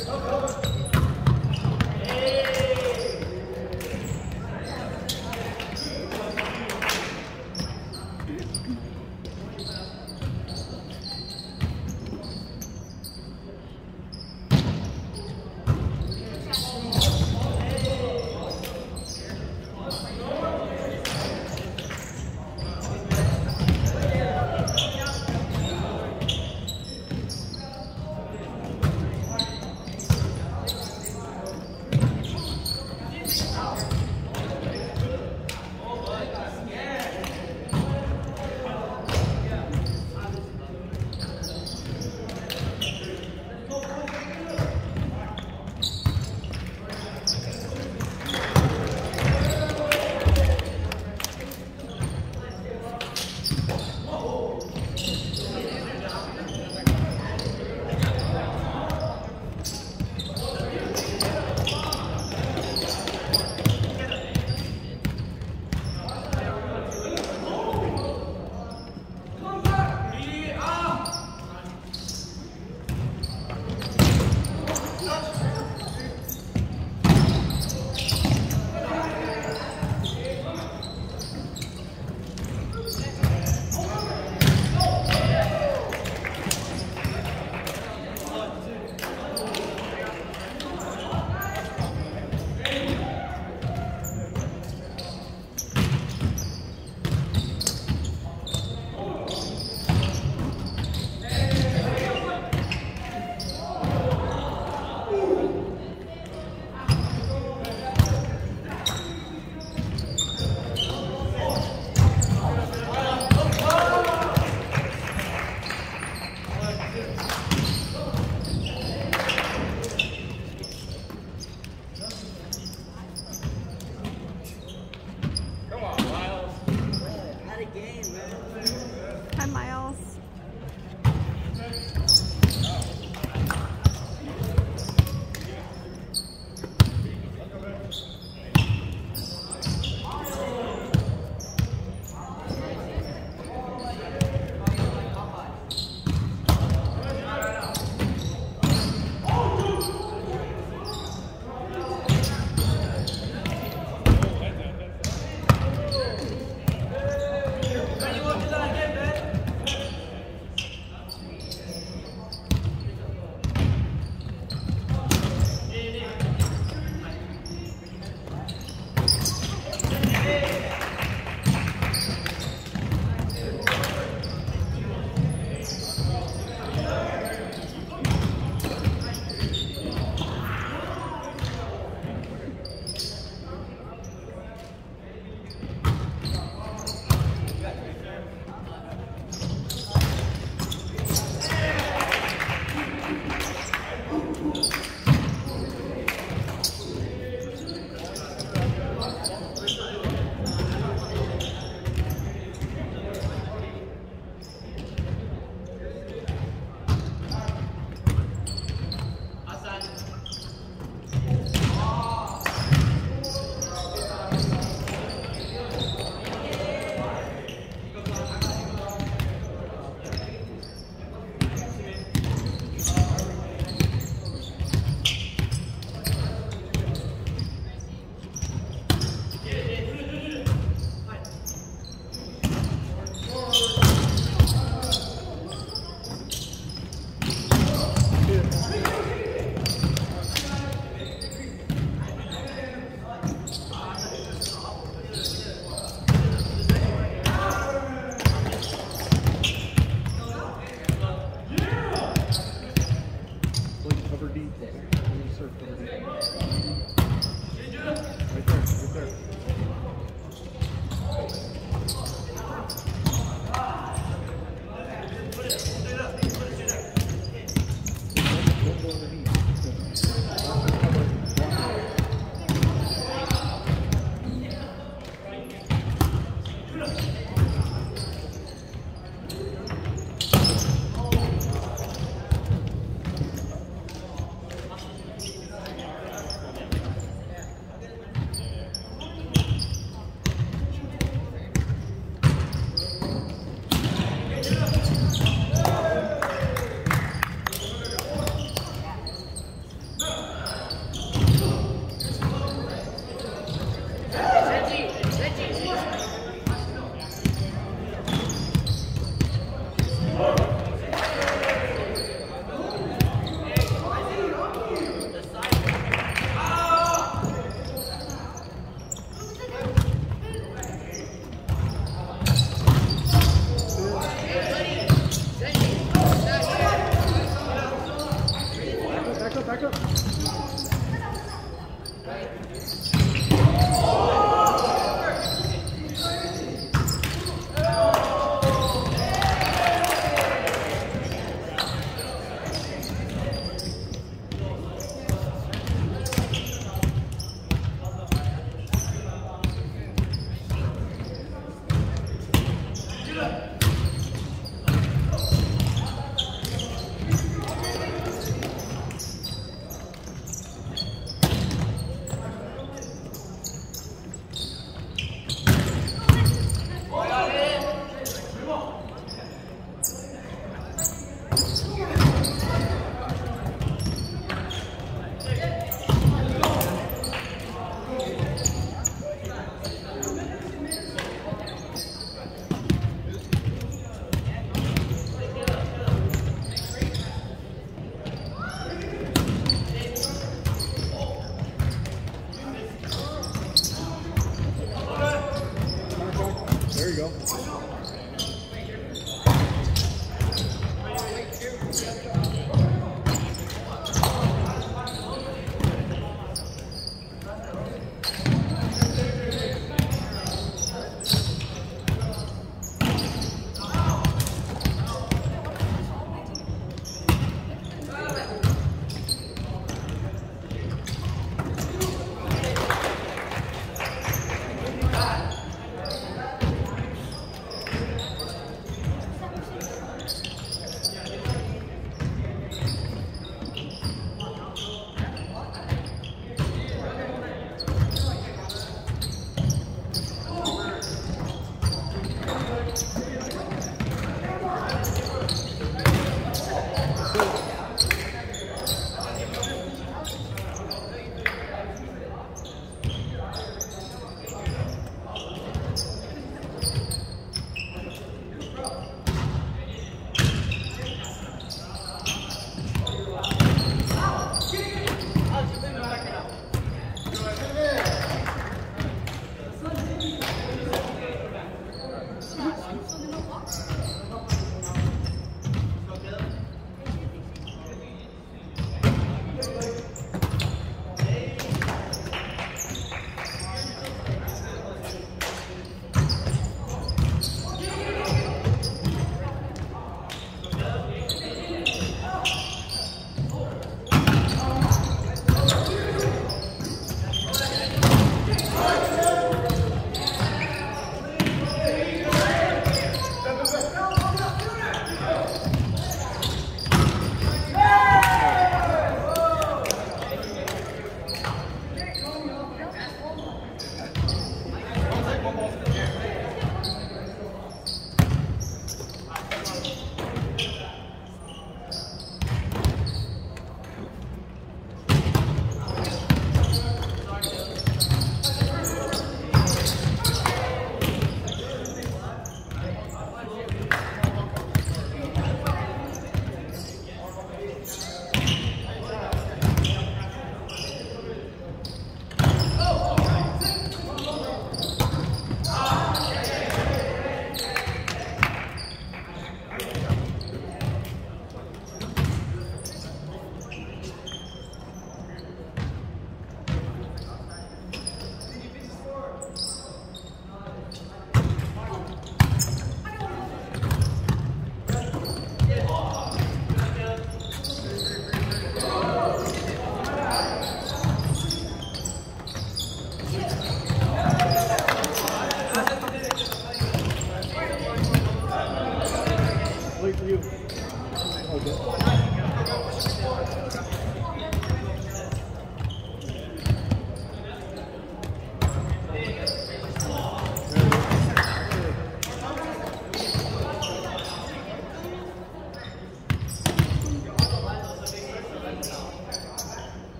Hi,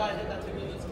guys did that to me.